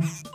you